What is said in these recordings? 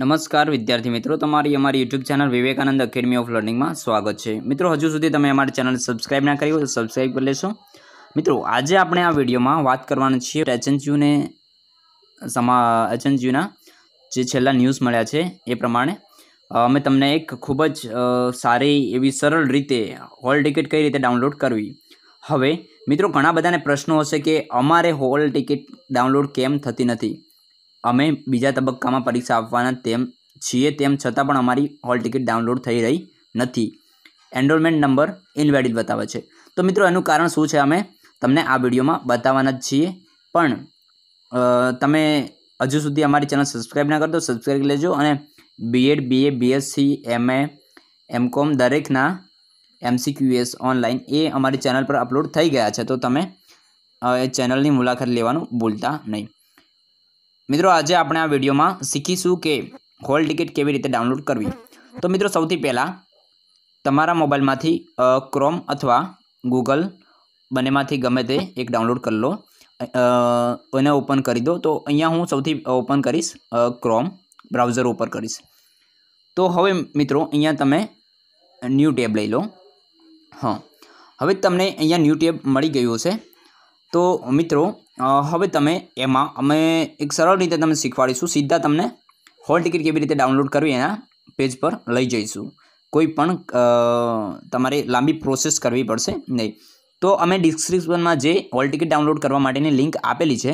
નમસ્કાર વિદ્યાર્થી મિત્રો, તમારી અમારી YouTube channel Vivekananda academy of લર્નિંગમાં સ્વાગત છે. મિત્રો, હજુ સુધી તમે અમારી ચેનલ સબસ્ક્રાઇબ ના કરી હોય તો સબસ્ક્રાઇબ કરી લેશો. મિત્રો, આજે આપણે આ વિડીયોમાં વાત કરવાના છીએ એચએનજીયુને સમા એચએનજીયુના જે છેલ્લા ન્યૂઝ મળ્યા છે એ પ્રમાણે. અમે તમને એક ખૂબ જ સારી એવી સરળ રીતે હોલ ટિકિટ કઈ રીતે ડાઉનલોડ કરવી. હવે, મિત્રો, ઘણા બધાને પ્રશ્નો હશે કે અમારે હોલ ટિકિટ ડાઉનલોડ કેમ થતી નથી? અમે બીજા તબક્કામાં પરીક્ષા આપવાના તેમ છીએ તેમ છતાં પણ અમારી હોલ ટિકિટ ડાઉનલોડ થઈ રહી નથી. એનરોલમેન્ટ નંબર ઇનવેલિડ બતાવે છે. તો મિત્રો, એનું કારણ શું છે અમે તમને આ વિડીયોમાં બતાવવાના જ છીએ. પણ તમે હજુ સુધી અમારી ચેનલ સબસ્ક્રાઈબ ના કરતો સબસ્ક્રાઈબ લેજો અને BEd BA BSc MA MCom દરેકના એમસીક્યુએસ ઓનલાઈન એ અમારી ચેનલ પર અપલોડ થઈ ગયા છે. તો તમે એ ચેનલની મુલાકાત લેવાનું ભૂલતા નહીં. મિત્રો, આજે આપણે આ વિડીયોમાં શીખીશું કે હોલ ટિકિટ કેવી રીતે ડાઉનલોડ કરવી. તો મિત્રો, સૌથી પહેલાં તમારા મોબાઈલમાંથી ક્રોમ અથવા ગૂગલ બંનેમાંથી ગમે તે એક ડાઉનલોડ કરી લો. એને ઓપન કરી દો. તો અહીંયા હું સૌથી ઓપન કરીશ ક્રોમ બ્રાઉઝર ઉપર કરીશ. તો હવે મિત્રો, અહીંયા તમે ન્યૂ ટેબ લઈ લો. હા. હવે તમને અહીંયા ન્યૂ ટેબ મળી ગયું હશે. તો મિત્રો હવે તમે એમાં અમે એક સરળ રીતે તમને શીખવાડીશું. સીધા તમને હોલ ટિકિટ કેવી રીતે ડાઉનલોડ કરવી એના પેજ પર લઈ જઈશું. કોઈ પણ તમારે લાંબી પ્રોસેસ કરવી પડશે નહીં. તો અમે ડિસ્ક્રિપ્શનમાં જે હોલ ટિકિટ ડાઉનલોડ કરવા માટેની લિંક આપેલી છે,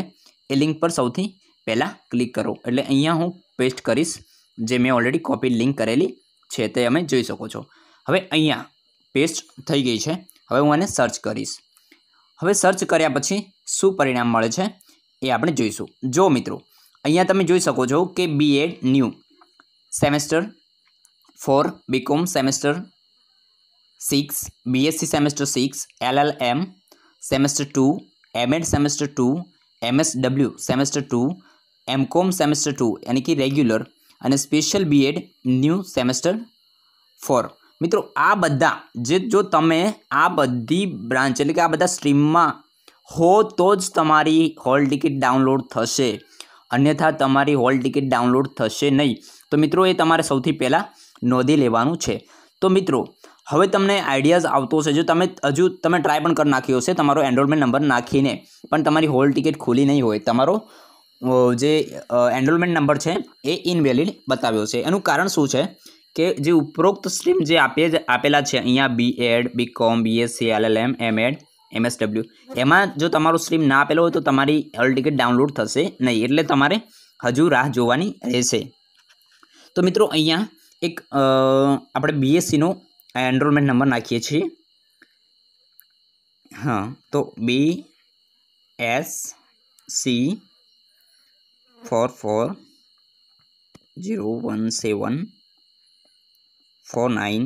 એ લિંક પર સૌથી પહેલાં ક્લિક કરો. એટલે અહીંયા હું પેસ્ટ કરીશ, જે મેં ઓલરેડી કોપી લિંક કરેલી છે તે અમે જોઈ શકો છો. હવે અહીંયા પેસ્ટ થઈ ગઈ છે. હવે હું આને સર્ચ કરીશ. હવે સર્ચ કર્યા પછી શું પરિણામ મળે છે? એ આપણે જોઈશું. જો મિત્રો, અહીંયા તમે જોઈ શકો છો કે BEd new semester four BCom semester six BSc semester six L L M semester two MEd semester two MS W semester two MCom semester two યાની કે રેગ્યુલર અને special BEd new semester four મિત્રો, આ બધા જે જો તમે આ બધી બ્રાન્ચ એટલે કે આ બધા સ્ટ્રીમમાં હો તો જ તમારી હોલ ટિકિટ ડાઉનલોડ થશે. અન્યથા તમારી હોલ ટિકિટ ડાઉનલોડ થશે નહીં. તો મિત્રો, એ તમારે સૌથી પહેલાં નોંધી લેવાનું છે. તો મિત્રો, હવે તમને આઈડિયાઝ આવતો હશે. જો તમે હજુ તમે ટ્રાય પણ કરી નાખ્યો હશે, તમારો એનરોલમેન્ટ નંબર નાખીને, પણ તમારી હોલ ટિકિટ ખુલી નહીં હોય, તમારો જે એનરોલમેન્ટ નંબર છે, એ ઇનવેલિડ બતાવ્યો છે. એનું કારણ શું છે? કે જે ઉપરોક્ત સ્ટ્રીમ જે આપે આપેલા છે, અહીંયા BEd BCom BSc L M MEd MSW એમાં જો તમારો સ્ટ્રીમ ના આપેલો હોય તો તમારી હોલ ટિકિટ ડાઉનલોડ થશે નહીં, એટલે તમારે હજુ રાહ જોવાની રહેશે. તો મિત્રો અહીંયા એક આપણે બીએસસીનો એનરોલમેન્ટ નંબર નાખીએ છીએ. હા, તો B S C four four zero one seven four nine,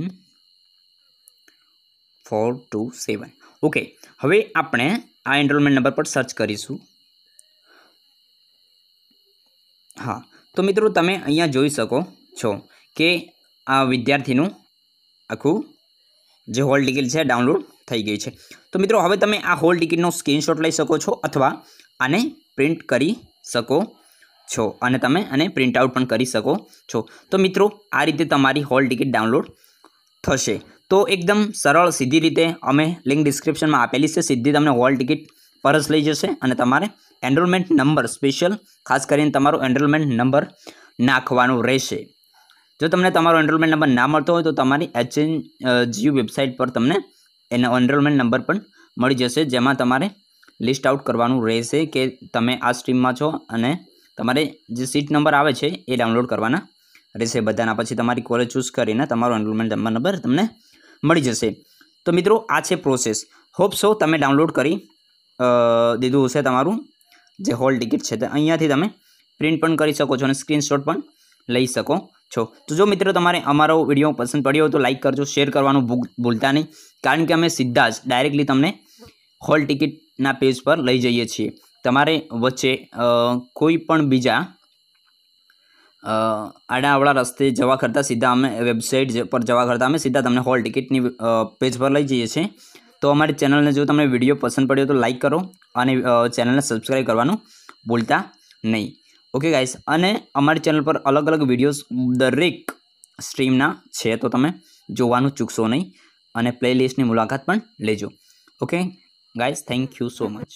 four two seven. Okay, હવે આપણે આ એનરોલમેન્ટ નંબર પર સર્ચ કરીશું. હા, તો મિત્રો તમે અહીંયા જોઈ શકો છો કે આ વિદ્યાર્થીનું આખું જે હોલ ટિકિટ છે ડાઉનલોડ થઈ ગઈ છે. તો મિત્રો, હવે તમે આ હોલ ટિકિટનો સ્ક્રીનશોટ લઈ શકો છો અથવા આને પ્રિન્ટ કરી શકો છો અને તમે અને પ્રિન્ટ આઉટ પણ કરી શકો છો. તો મિત્રો, આ રીતે તમારી હોલ ટિકિટ ડાઉનલોડ થશે. તો એકદમ સરળ, સીધી રીતે અમે લિંક ડિસ્ક્રિપ્શનમાં આપેલી છે. સીધી તમને હોલ ટિકિટ પર જ લઈ જશે અને તમારે એનરોલમેન્ટ નંબર સ્પેશિયલ ખાસ કરીને તમારો એનરોલમેન્ટ નંબર નાખવાનો રહેશે. જો તમને તમારો એનરોલમેન્ટ નંબર ના મળતો હોય તો તમારી એચએન જીયુ વેબસાઇટ પર તમને એનો એનરોલમેન્ટ નંબર પણ મળી જશે, જેમાં તમારે લિસ્ટ આઉટ કરવાનું રહેશે કે તમે આ સ્ટ્રીમમાં છો અને તમારે જે સીટ નંબર આવે છે, એ ડાઉનલોડ કરવાના રહેશે. બધાના પછી તમારી કોલેજ ચૂઝ કરીને તમારો એનરોલમેન્ટ નંબર તમને મળી જશે. તો મિત્રો, આ છે પ્રોસેસ હોપ સો તમે ડાઉનલોડ કરી દીધું હશે તમારું જે હોલ ટિકિટ છે. તે અહીંયાથી તમે પ્રિન્ટ પણ કરી શકો છો અને સ્ક્રીનશોટ પણ લઈ શકો છો. તો જો મિત્રો, તમારે અમારો વીડિયો પસંદ પડ્યો હોય તો લાઇક કરજો શેર કરવાનું ભૂલતા નહીં. કારણ કે અમે સીધા જ ડાયરેક્ટલી તમને હોલ ટિકિટના પેજ પર લઈ જઈએ છીએ. તમારે વચ્ચે કોઈ પણ બીજા આડાઅવળા રસ્તે જવા કરતાં સીધા અમે વેબસાઇટ પર જવા કરતાં અમે સીધા તમને હોલ ટિકિટની પેજ પર લઈ જઈએ છીએ. તો અમારી ચેનલને જો તમને વીડિયો પસંદ પડ્યો તો લાઈક કરો અને ચેનલને સબસ્ક્રાઈબ કરવાનું ભૂલતા નહીં. ઓકે ગાઈસ, અને અમારી ચેનલ પર અલગ અલગ વિડીયોઝ દરેક સ્ટ્રીમના છે તો તમે જોવાનું ચૂકશો નહીં અને પ્લેલિસ્ટની મુલાકાત પણ લેજો. Okay guys thank you so much.